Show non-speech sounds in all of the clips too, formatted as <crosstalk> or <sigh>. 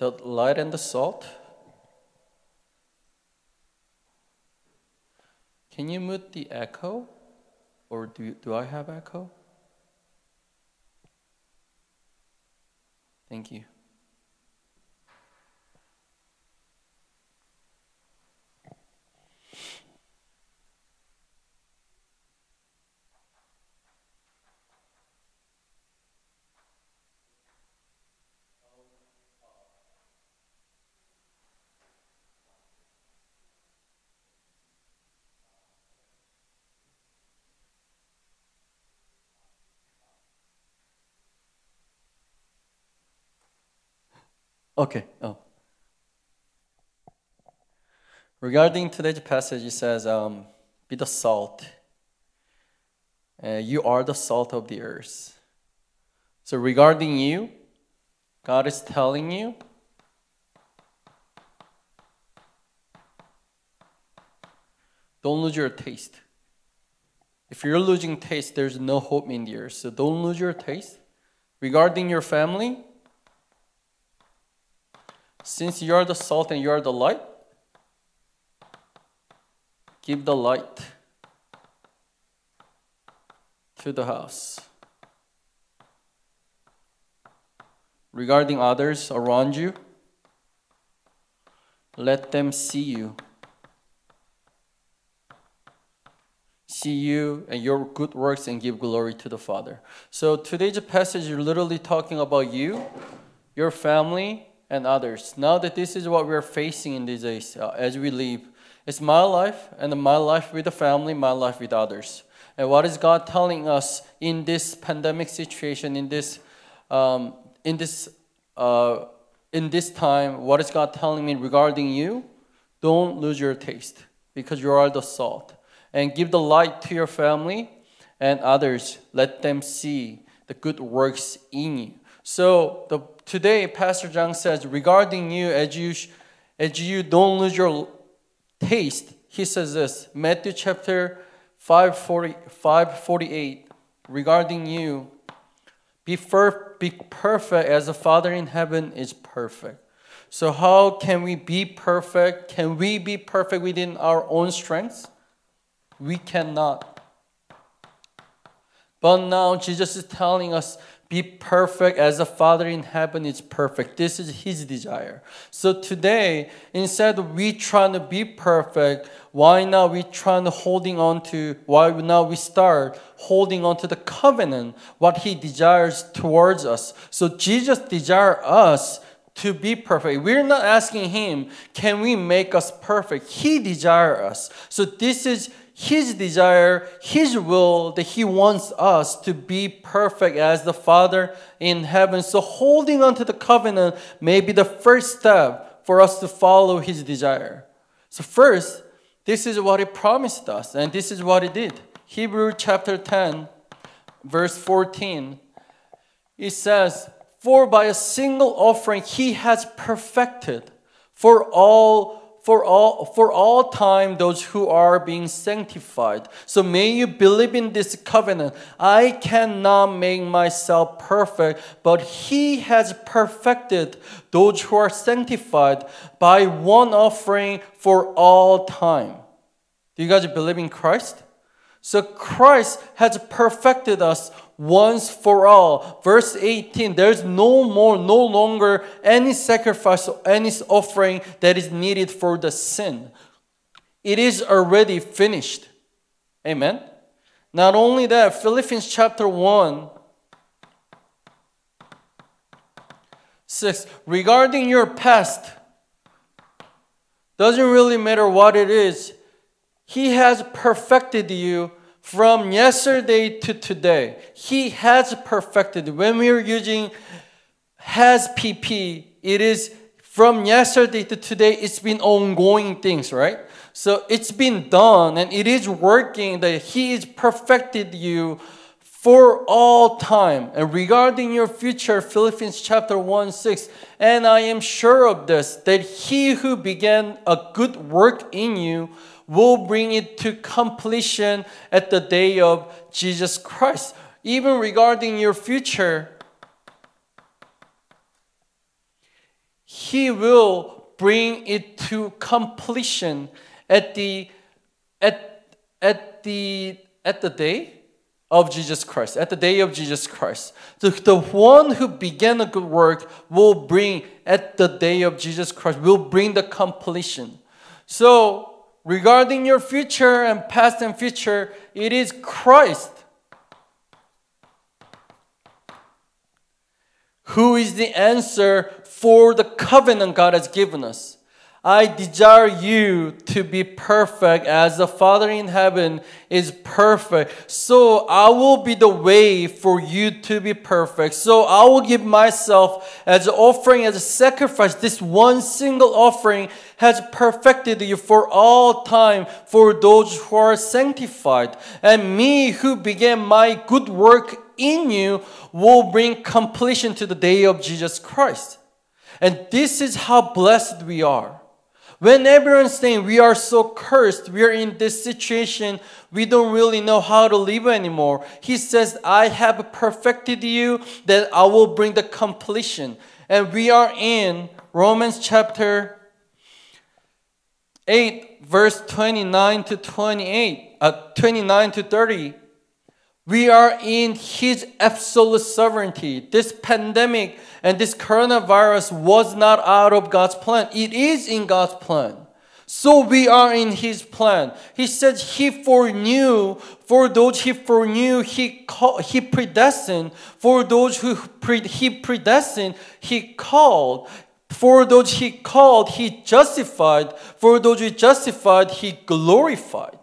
the light and the salt. Can you mute the echo? Or do, do I have echo? Thank you. Okay. Oh. Regarding today's passage, it says, um, "Be the salt. Uh, you are the salt of the earth." So, regarding you, God is telling you, don't lose your taste. If you're losing taste, there's no hope in the earth. So, don't lose your taste. Regarding your family, since you are the salt and you are the light, give the light to the house. Regarding others around you, let them see you. See you and your good works and give glory to the Father. So today's passage is literally talking about you, your family, and others. Now that this is what we're facing in these days uh, as we live, it's my life and my life with the family, my life with others. And what is God telling us in this pandemic situation, in this, um, in this, uh, in this time? What is God telling me regarding you? Don't lose your taste because you are the salt, and give the light to your family and others. Let them see the good works in you. So the today, Pastor Zhang says, regarding you, as you, as you don't lose your taste, he says this Matthew chapter 5, 40, 5 48, regarding you, be, fir- be perfect as the Father in heaven is perfect. So, how can we be perfect? Can we be perfect within our own strengths? We cannot. But now Jesus is telling us be perfect as the Father in heaven is perfect. This is His desire. So today, instead of we trying to be perfect, why now we trying to holding on to, why now we start holding on to the covenant, what He desires towards us. So Jesus desire us to be perfect. We're not asking Him, can we make us perfect? He desire us. So this is his desire, His will that He wants us to be perfect as the Father in heaven. So, holding on to the covenant may be the first step for us to follow His desire. So, first, this is what He promised us, and this is what He did. Hebrew chapter 10, verse 14, it says, For by a single offering He has perfected for all for all for all time those who are being sanctified. So may you believe in this covenant. I cannot make myself perfect, but he has perfected those who are sanctified by one offering for all time. Do you guys believe in Christ? So Christ has perfected us once for all. Verse 18 there's no more, no longer any sacrifice any offering that is needed for the sin. It is already finished. Amen. Not only that, Philippians chapter 1 6 regarding your past doesn't really matter what it is he has perfected you from yesterday to today. He has perfected. When we are using has PP, it is from yesterday to today, it's been ongoing things, right? So it's been done and it is working that He is perfected you for all time. And regarding your future, Philippians chapter 1 6, and I am sure of this, that He who began a good work in you will bring it to completion at the day of Jesus Christ. Even regarding your future, He will bring it to completion at the at at the at the day of Jesus Christ, at the day of Jesus Christ. The, the one who began a good work will bring at the day of Jesus Christ, will bring the completion. So, regarding your future and past and future, it is Christ who is the answer for the covenant God has given us. I desire you to be perfect as the Father in heaven is perfect. So I will be the way for you to be perfect. So I will give myself as an offering, as a sacrifice. This one single offering has perfected you for all time for those who are sanctified. And me who began my good work in you will bring completion to the day of Jesus Christ. And this is how blessed we are. When everyone's saying we are so cursed, we are in this situation, we don't really know how to live anymore. He says, I have perfected you, that I will bring the completion. And we are in Romans chapter 8, verse 29 to 28, uh, 29 to 30. We are in His absolute sovereignty. This pandemic and this coronavirus was not out of God's plan, it is in God's plan. So we are in His plan. He said He foreknew, for those He foreknew, He call, He predestined. For those who pre, He predestined, He called. For those He called, He justified. For those He justified, He glorified.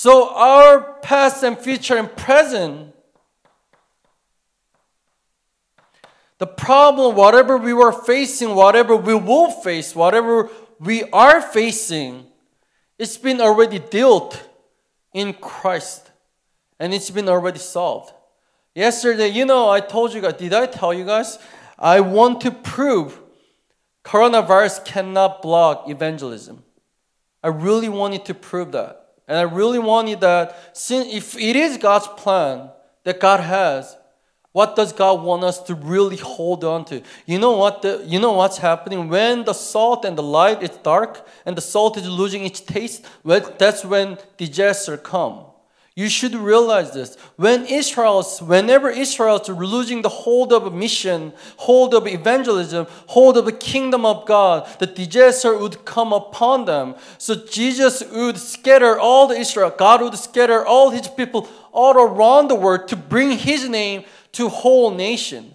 So our past and future and present, the problem, whatever we were facing, whatever we will face, whatever we are facing, it's been already dealt in Christ. And it's been already solved. Yesterday, you know, I told you guys, did I tell you guys? I want to prove coronavirus cannot block evangelism. I really wanted to prove that. And I really wanted that since if it is God's plan that God has, what does God want us to really hold on to? You know what the, you know what's happening when the salt and the light is dark and the salt is losing its taste? That's when disaster come. You should realize this. When Israel's, whenever Israel's losing the hold of a mission, hold of evangelism, hold of the kingdom of God, the disaster would come upon them. So Jesus would scatter all the Israel. God would scatter all his people all around the world to bring his name to whole nation.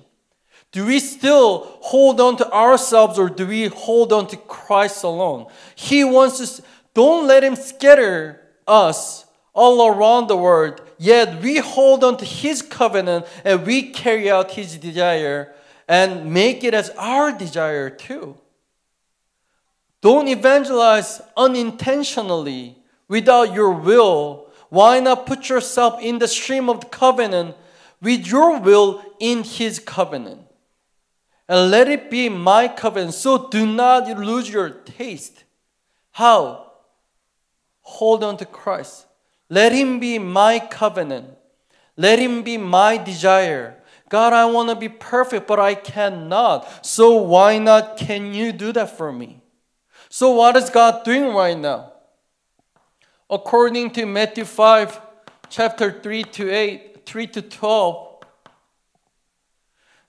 Do we still hold on to ourselves or do we hold on to Christ alone? He wants us, don't let him scatter us all around the world, yet we hold on to His covenant and we carry out His desire and make it as our desire too. Don't evangelize unintentionally without your will. Why not put yourself in the stream of the covenant with your will in His covenant? And let it be my covenant. So do not lose your taste. How? Hold on to Christ. Let Him be my covenant. Let Him be my desire. God, I want to be perfect, but I cannot. So why not can you do that for me? So what is God doing right now? According to Matthew 5, chapter 3 to 8, 3 to 12,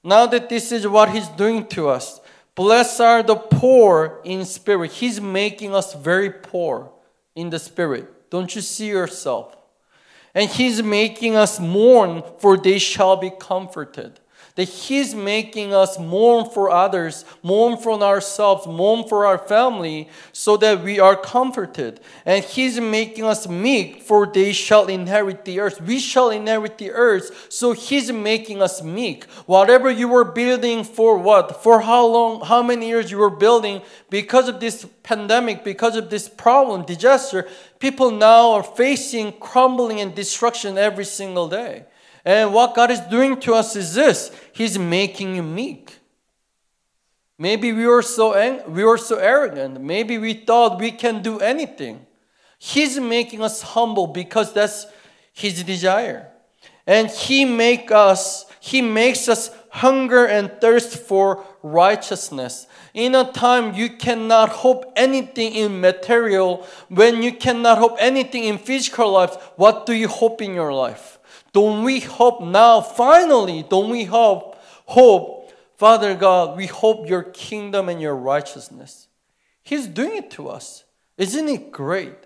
now that this is what He's doing to us, blessed are the poor in spirit. He's making us very poor in the spirit. Don't you see yourself? And He's making us mourn, for they shall be comforted that He's making us mourn for others, mourn for ourselves, mourn for our family, so that we are comforted. And He's making us meek, for they shall inherit the earth. We shall inherit the earth, so He's making us meek. Whatever you were building for what? For how long, how many years you were building because of this pandemic, because of this problem, disaster, people now are facing crumbling and destruction every single day. And what God is doing to us is this He's making you meek. Maybe we were so ang- we were so arrogant. Maybe we thought we can do anything. He's making us humble because that's his desire. And he make us he makes us hunger and thirst for righteousness. In a time you cannot hope anything in material, when you cannot hope anything in physical life, what do you hope in your life? Don't we hope now, finally, don't we hope, hope, Father God, we hope your kingdom and your righteousness. He's doing it to us. Isn't it great?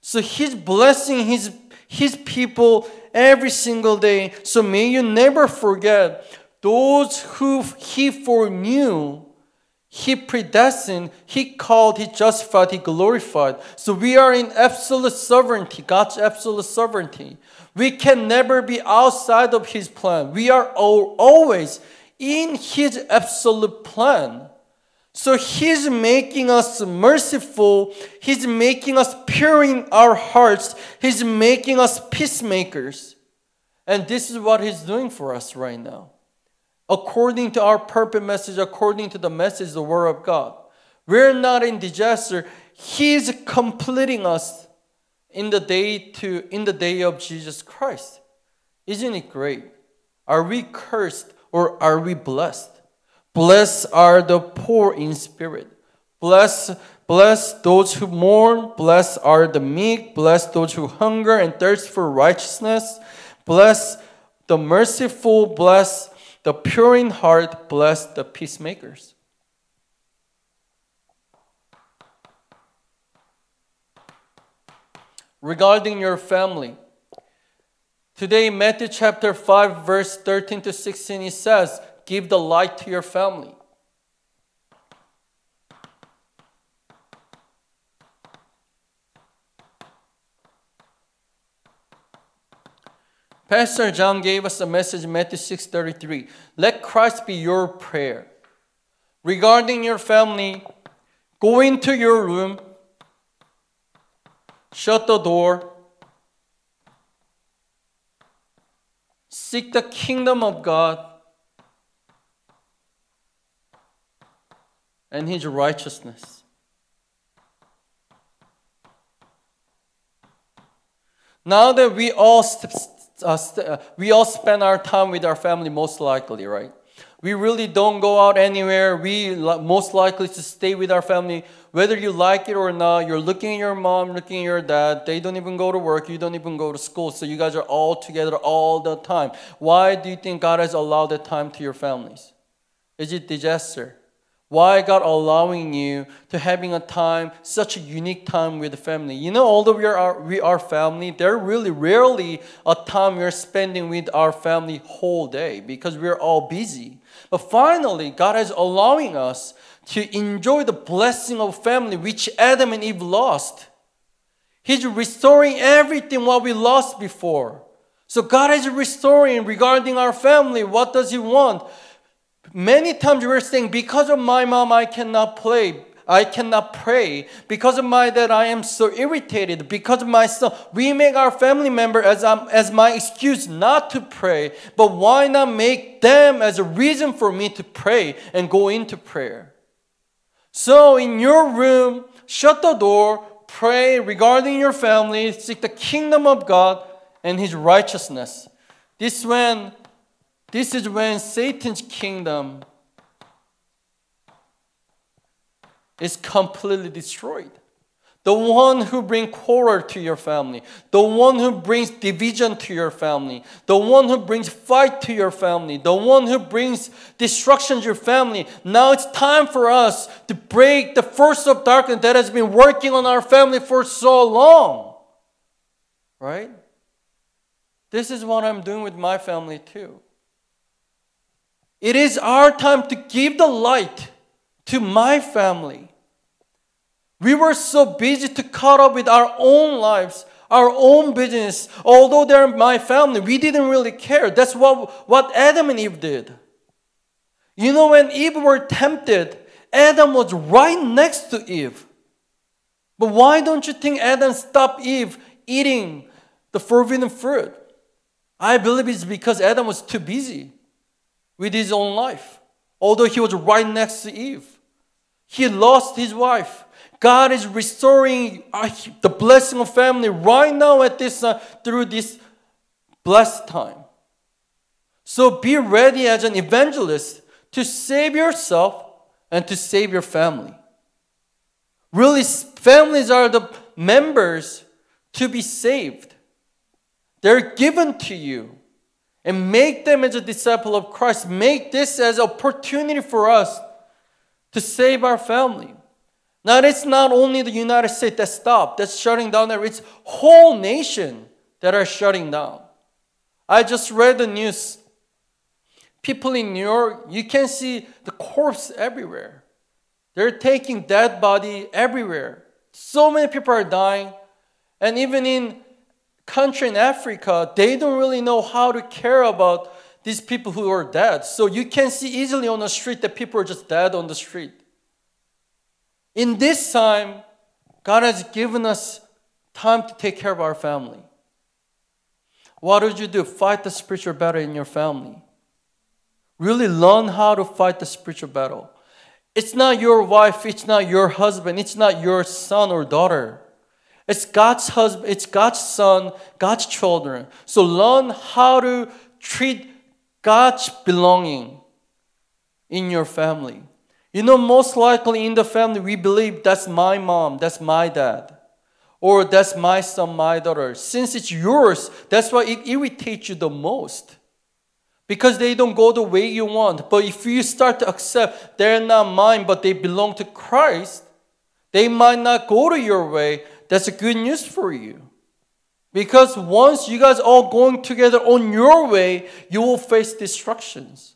So He's blessing His, his people every single day. So may you never forget those who He foreknew, He predestined, He called, He justified, He glorified. So we are in absolute sovereignty, God's absolute sovereignty. We can never be outside of His plan. We are always in His absolute plan. So He's making us merciful. He's making us pure in our hearts. He's making us peacemakers. And this is what He's doing for us right now. According to our purpose message, according to the message, the Word of God. We're not in disaster. He's completing us in the day to in the day of Jesus Christ. Isn't it great? Are we cursed or are we blessed? Blessed are the poor in spirit. Blessed, blessed those who mourn. Blessed are the meek. Blessed those who hunger and thirst for righteousness. Blessed the merciful. Blessed the pure in heart. Blessed the peacemakers. Regarding your family, today Matthew chapter 5 verse 13 to 16 it says, give the light to your family. Pastor John gave us a message Matthew 6:33. Let Christ be your prayer. Regarding your family, go into your room, shut the door, seek the kingdom of God and his righteousness. Now that we all, uh, uh, we all spend our time with our family, most likely, right? We really don't go out anywhere. We most likely to stay with our family, whether you like it or not. You're looking at your mom, looking at your dad. They don't even go to work. You don't even go to school. So you guys are all together all the time. Why do you think God has allowed that time to your families? Is it disaster? Why God allowing you to having a time, such a unique time with the family. You know, although we are we are family, there really rarely a time we're spending with our family whole day because we're all busy. But finally, God is allowing us to enjoy the blessing of family which Adam and Eve lost. He's restoring everything what we lost before. So God is restoring regarding our family. What does He want? Many times we're saying, because of my mom, I cannot play. I cannot pray. Because of my dad, I am so irritated. Because of my son, we make our family member as, um, as my excuse not to pray. But why not make them as a reason for me to pray and go into prayer? So in your room, shut the door, pray regarding your family, seek the kingdom of God and his righteousness. This when this is when Satan's kingdom is completely destroyed. The one who brings quarrel to your family, the one who brings division to your family, the one who brings fight to your family, the one who brings destruction to your family. Now it's time for us to break the force of darkness that has been working on our family for so long. Right? This is what I'm doing with my family too. It is our time to give the light to my family. We were so busy to caught up with our own lives, our own business. Although they're my family, we didn't really care. That's what, what Adam and Eve did. You know, when Eve were tempted, Adam was right next to Eve. But why don't you think Adam stopped Eve eating the forbidden fruit? I believe it's because Adam was too busy with his own life, although he was right next to Eve. He lost his wife. God is restoring the blessing of family right now at this uh, through this blessed time. So be ready as an evangelist to save yourself and to save your family. Really, families are the members to be saved. They're given to you. And make them as a disciple of Christ. Make this as opportunity for us to save our family. Now, it's not only the United States that stopped, that's shutting down there, it's whole nation that are shutting down. I just read the news. People in New York, you can see the corpse everywhere. They're taking dead body everywhere. So many people are dying. And even in country in Africa, they don't really know how to care about these people who are dead. So you can see easily on the street that people are just dead on the street. In this time, God has given us time to take care of our family. What would you do? Fight the spiritual battle in your family. Really learn how to fight the spiritual battle. It's not your wife, it's not your husband, it's not your son or daughter. It's God's husband, it's God's son, God's children. So learn how to treat God's belonging in your family. You know, most likely in the family, we believe that's my mom, that's my dad, or that's my son, my daughter. Since it's yours, that's why it irritates you the most. Because they don't go the way you want. But if you start to accept they're not mine, but they belong to Christ, they might not go to your way, that's a good news for you. Because once you guys all going together on your way, you will face destructions.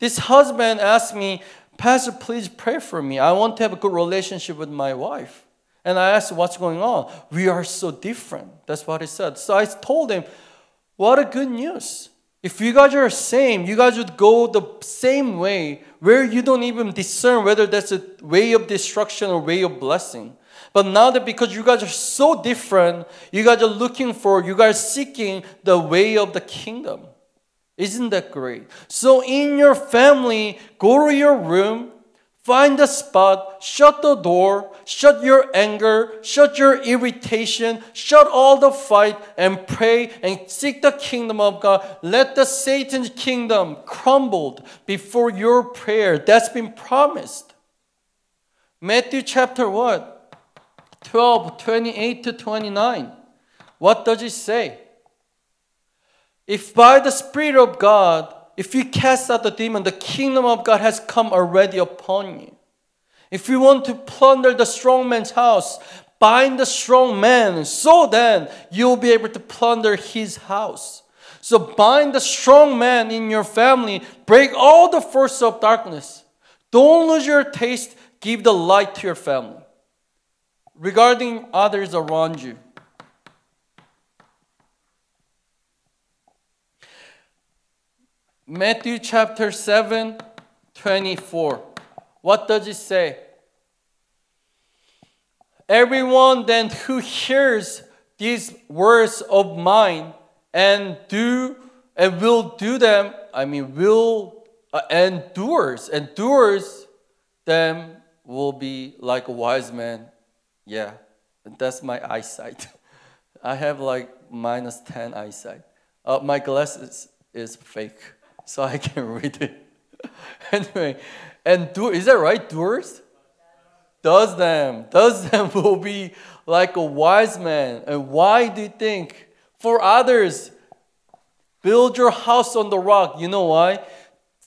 This husband asked me, Pastor, please pray for me. I want to have a good relationship with my wife. And I asked, What's going on? We are so different. That's what he said. So I told him, What a good news. If you guys are same, you guys would go the same way where you don't even discern whether that's a way of destruction or way of blessing. But now that because you guys are so different, you guys are looking for, you guys seeking the way of the kingdom. Isn't that great? So in your family, go to your room, find a spot, shut the door, shut your anger, shut your irritation, shut all the fight, and pray and seek the kingdom of God. Let the Satan's kingdom crumbled before your prayer. That's been promised. Matthew chapter what? 12, 28 to 29. What does it say? If by the Spirit of God, if you cast out the demon, the kingdom of God has come already upon you. If you want to plunder the strong man's house, bind the strong man, so then you'll be able to plunder his house. So bind the strong man in your family, break all the force of darkness. Don't lose your taste, give the light to your family regarding others around you. Matthew chapter 7, 24. What does it say? Everyone then who hears these words of mine and do and will do them, I mean will uh, endures, endures them will be like a wise man yeah, that's my eyesight. <laughs> I have like minus 10 eyesight. Uh, my glasses is fake, <laughs> so I can <laughs> read it. anyway, and do is that right? Doers? Does them. Does them will be like a wise man. And why do you think? For others, build your house on the rock. You know why?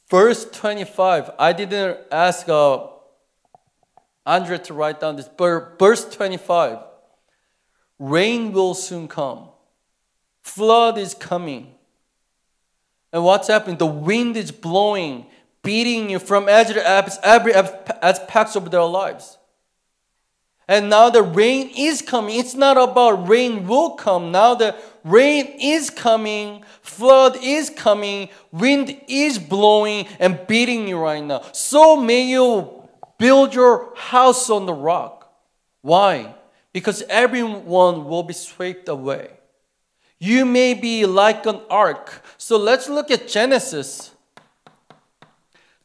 Verse 25. I didn't ask uh, Andre to write down this. Verse 25 Rain will soon come, flood is coming. And what's happening? The wind is blowing, beating you from every, every aspect of their lives. And now the rain is coming. It's not about rain will come. Now the rain is coming, flood is coming, wind is blowing and beating you right now. So may you Build your house on the rock. Why? Because everyone will be swept away. You may be like an ark. So let's look at Genesis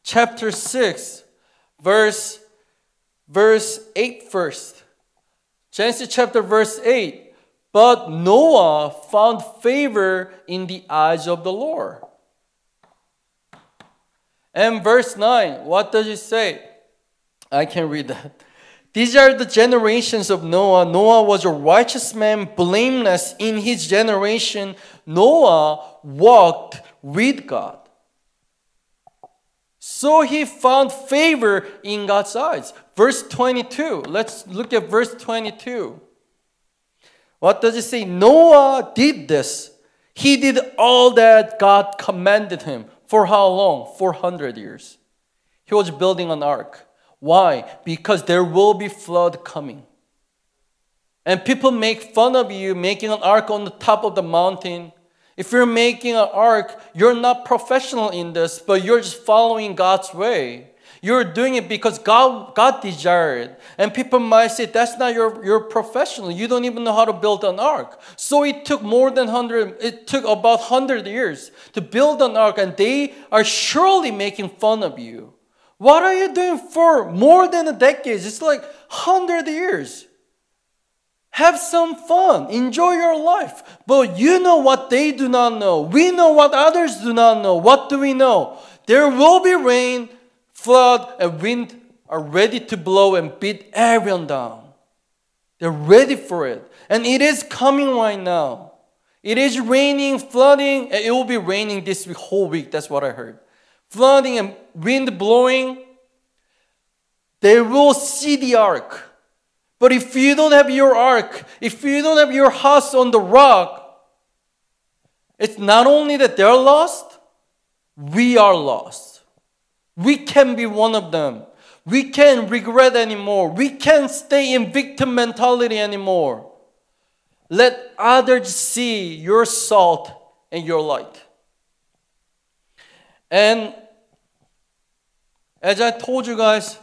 chapter 6, verse, verse 8 first. Genesis chapter verse 8. But Noah found favor in the eyes of the Lord. And verse 9, what does it say? I can read that. These are the generations of Noah. Noah was a righteous man, blameless in his generation. Noah walked with God. So he found favor in God's eyes. Verse 22. Let's look at verse 22. What does it say? Noah did this. He did all that God commanded him. For how long? 400 years. He was building an ark. Why? Because there will be flood coming. And people make fun of you making an ark on the top of the mountain. If you're making an ark, you're not professional in this, but you're just following God's way. You're doing it because God, God desired. And people might say, that's not your, your professional. You don't even know how to build an ark. So it took more than 100, it took about 100 years to build an ark, and they are surely making fun of you. What are you doing for more than a decade? It's like 100 years. Have some fun. Enjoy your life. But you know what they do not know. We know what others do not know. What do we know? There will be rain, flood, and wind are ready to blow and beat everyone down. They're ready for it. And it is coming right now. It is raining, flooding, and it will be raining this whole week. That's what I heard flooding and wind blowing, they will see the ark. But if you don't have your ark, if you don't have your house on the rock, it's not only that they're lost, we are lost. We can be one of them. We can't regret anymore. We can't stay in victim mentality anymore. Let others see your salt and your light. And as I told you guys,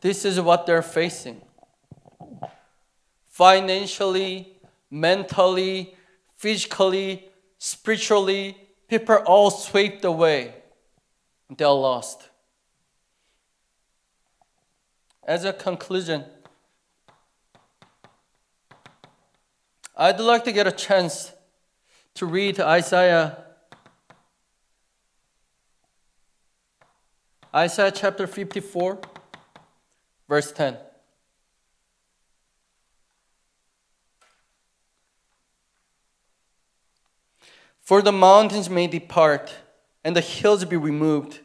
this is what they're facing financially, mentally, physically, spiritually. People are all swept away. They're lost. As a conclusion, I'd like to get a chance to read Isaiah. Isaiah chapter 54, verse 10. For the mountains may depart, and the hills be removed,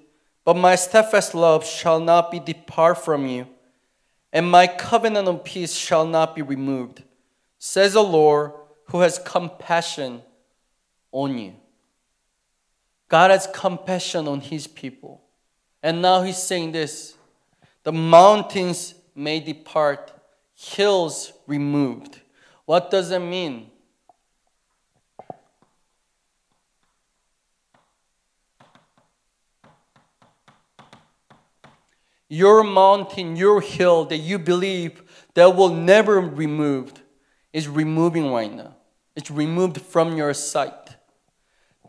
but my steadfast love shall not be depart from you, and my covenant of peace shall not be removed says the Lord, who has compassion on you. God has compassion on his people. And now he's saying this the mountains may depart, hills removed. What does that mean? Your mountain, your hill that you believe that will never be removed is removing right now. It's removed from your sight.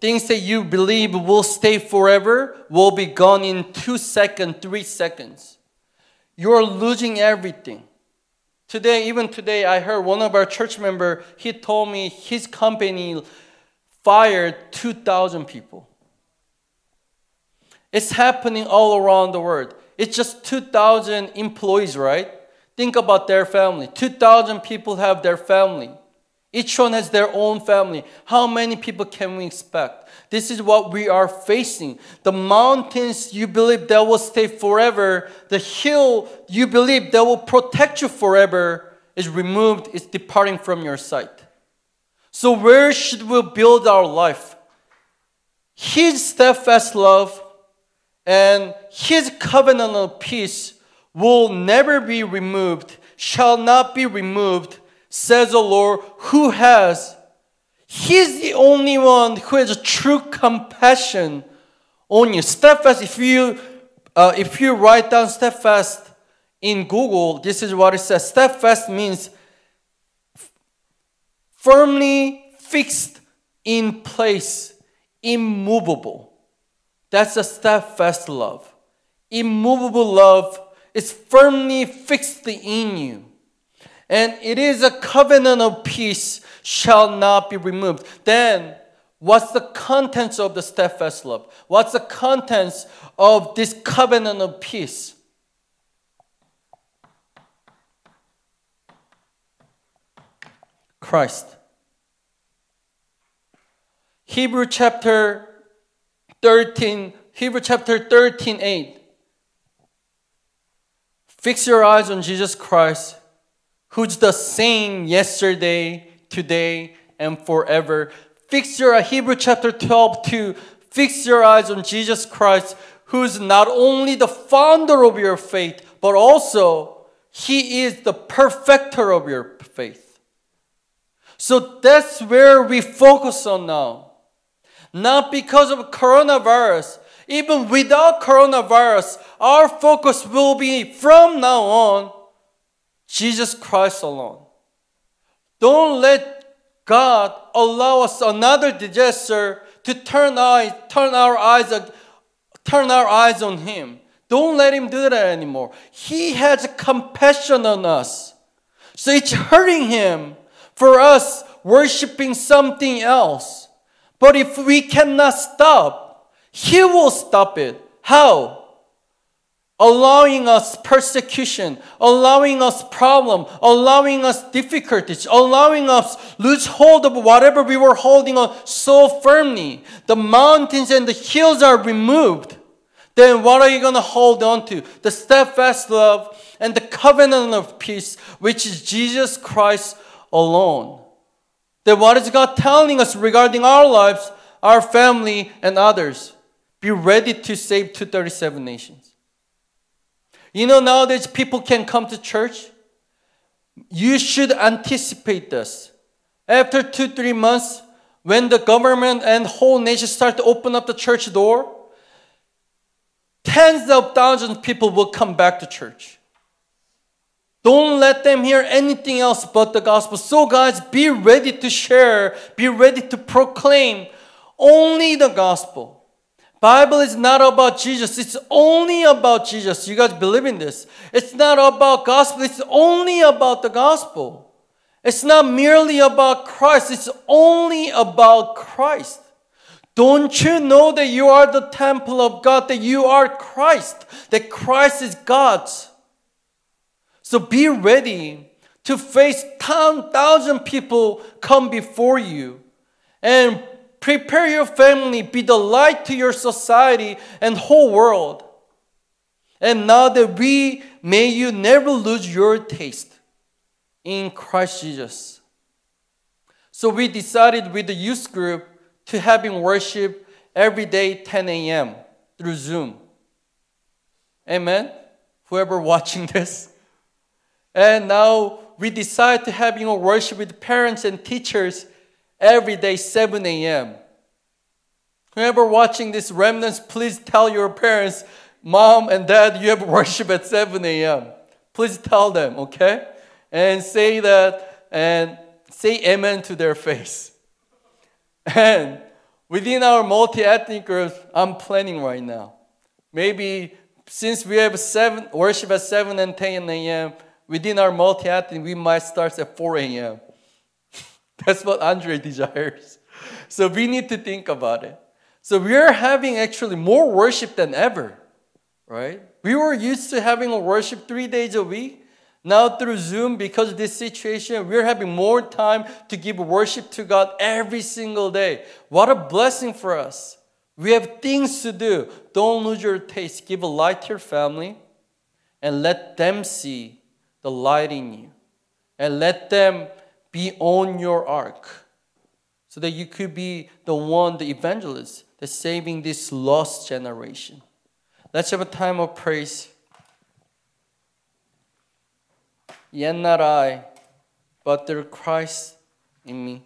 Things that you believe will stay forever will be gone in two seconds, three seconds. You're losing everything. Today, even today, I heard one of our church member, he told me his company fired 2,000 people. It's happening all around the world. It's just 2,000 employees, right? Think about their family. 2,000 people have their family. Each one has their own family. How many people can we expect? This is what we are facing. The mountains you believe that will stay forever, the hill you believe that will protect you forever is removed, is departing from your sight. So, where should we build our life? His steadfast love and His covenant of peace will never be removed, shall not be removed, says the Lord, who has, He's the only one who has true compassion on you. Steadfast, if you, uh, if you write down steadfast in Google, this is what it says. Steadfast means firmly fixed in place, immovable. That's a steadfast love. Immovable love is firmly fixed in you. and it is a covenant of peace shall not be removed. Then what's the contents of the steadfast love? What's the contents of this covenant of peace? Christ. Hebrew chapter 13, Hebrew chapter 13, 8. Fix your eyes on Jesus Christ, who's the same yesterday, today, and forever. Fix your uh, Hebrew chapter 12, 2. Fix your eyes on Jesus Christ, who's not only the founder of your faith, but also he is the perfecter of your faith. So that's where we focus on now. Not because of coronavirus. Even without coronavirus, our focus will be from now on Jesus Christ alone. Don't let God allow us another disaster to turn turn our eyes turn our eyes on him. Don't let him do that anymore. He has compassion on us. So it's hurting him for us worshiping something else. But if we cannot stop, he will stop it. How? allowing us persecution, allowing us problem, allowing us difficulties, allowing us lose hold of whatever we were holding on so firmly. The mountains and the hills are removed. Then what are you going to hold on to? The steadfast love and the covenant of peace, which is Jesus Christ alone. Then what is God telling us regarding our lives, our family, and others? Be ready to save 237 nations. You know, nowadays people can come to church. You should anticipate this. After two, three months, when the government and whole nation start to open up the church door, tens of thousands of people will come back to church. Don't let them hear anything else but the gospel. So, guys, be ready to share, be ready to proclaim only the gospel. Bible is not about Jesus. It's only about Jesus. You guys believe in this? It's not about gospel. It's only about the gospel. It's not merely about Christ. It's only about Christ. Don't you know that you are the temple of God, that you are Christ, that Christ is God's? So be ready to face 10,000 people come before you and Prepare your family, be the light to your society and whole world. And now that we, may you never lose your taste in Christ Jesus. So we decided with the youth group to having worship every day 10 a.m. through Zoom. Amen. Whoever watching <laughs> this. And now we decided to having a worship with parents and teachers every day 7 a.m. Whoever watching this remnants, please tell your parents, mom and dad, you have worship at 7 a.m. Please tell them, okay? And say that and say amen to their face. <laughs> And within our multi-ethnic groups, I'm planning right now. Maybe since we have seven worship at 7 and 10 a.m., within our multi-ethnic, we might start at 4 a.m. That's what Andre desires. So we need to think about it. So we are having actually more worship than ever, right? We were used to having a worship three days a week. Now through Zoom, because of this situation, we're having more time to give worship to God every single day. What a blessing for us. We have things to do. Don't lose your taste. Give a light to your family and let them see the light in you. And let them be on your ark so that you could be the one, the evangelist, that's saving this lost generation. Let's have a time of praise. 옛날 I, but through Christ in me.